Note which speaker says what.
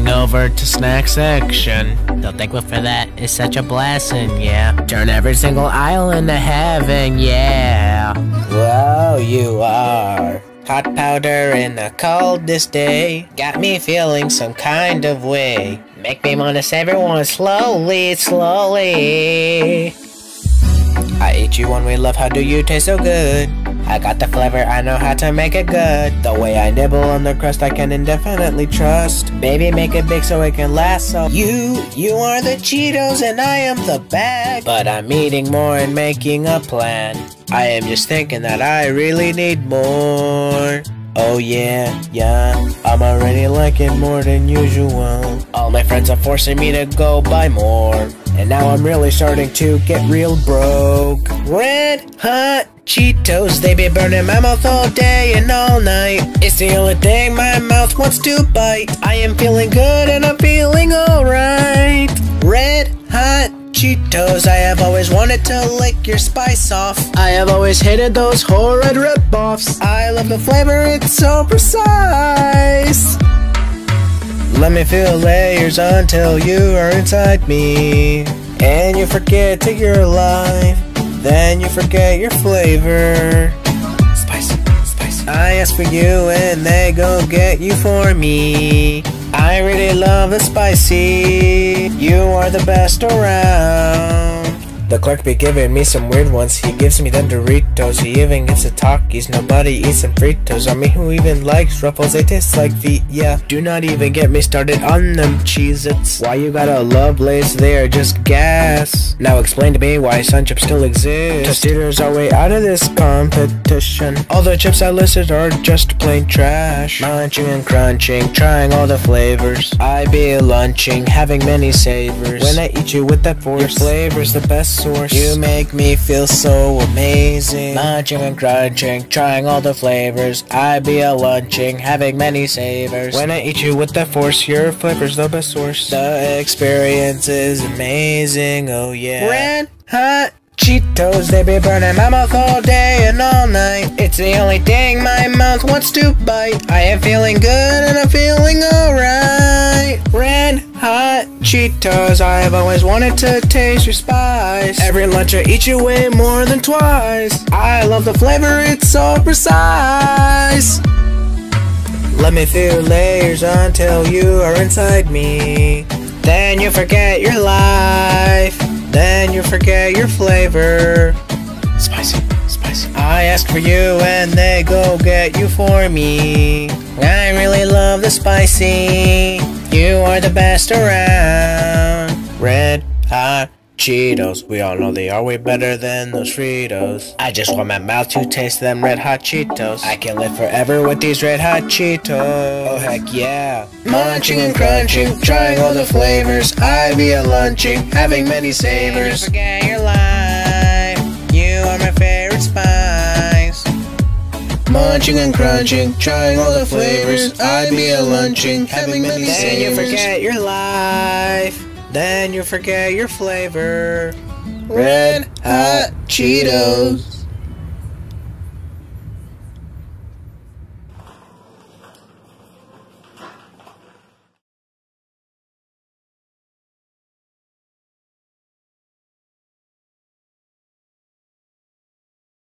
Speaker 1: going over to snack section. The thankful for that. It's such a blessing, yeah. Turn every single aisle into heaven, yeah. Whoa, you are. Hot powder in the coldest day got me feeling some kind of way. Make me wanna save everyone slowly, slowly. I eat you one way, love. How do you taste so good? I got the flavor, I know how to make it good. The way I nibble on the crust, I can indefinitely trust. Baby, make it big so it can last. So you, you are the Cheetos and I am the bag. But I'm eating more and making a plan. I am just thinking that I really need more. Oh yeah, yeah, I'm already liking more than usual. All my friends are forcing me to go buy more. And now I'm really starting to get real broke. Red hot Cheetos, they be burning my mouth all day and all night. It's the only thing my mouth wants to bite. I am feeling good and I'm feeling alright. Red hot Cheetos, I have always wanted to lick your spice off. I have always hated those horrid rip-offs. I love the flavor, it's so precise. Let me feel layers until you are inside me. And you forget to your life. Then you forget your flavor. Spicy, spicy. I ask for you and they go get you for me. I really love the spicy. You are the best around. The clerk be giving me some weird ones. He gives me them Doritos. He even gives the Takis. Nobody eats some Fritos. I mean, who even likes Ruffles? They taste like feet, yeah. Do not even get me started on them Cheez-Its. Why you gotta love Lays? They are just gas. Now explain to me why Sun Chips still exist. Tostitos are way out of this competition. All the chips I listed are just plain trash. Munching and crunching, trying all the flavors. I be lunching, having many savors. When I eat you with that force, your flavor's the best source. You make me feel so amazing. Munching and crunching, trying all the flavors. I be a lunching, having many savors. When I eat you with that force, your flavor's the best source. The experience is amazing, oh yeah. Red hot Cheetos, they be burning my mouth all day and all night. It's the only thing my mouth wants to bite. I am feeling good and I'm feeling alright. Hot Cheetos, I have always wanted to taste your spice. Every lunch I eat you way more than twice. I love the flavor, it's so precise. Let me feel layers until you are inside me. Then you forget your life. Then you forget your flavor. Spicy, spicy. I ask for you and they go get you for me. I really love the spicy. You are the best around. Red hot Cheetos. We all know they are way better than those Fritos. I just want my mouth to taste them red hot Cheetos. I can live forever with these red hot Cheetos. Oh heck yeah. Munching and crunching, trying all the flavors. I be a lunching, having many savors. Forget your life. Munching and crunching, trying all the flavors. I'd be a lunching, having many savors. Then you forget your life. Then you forget your flavor. Red Hot Cheetos.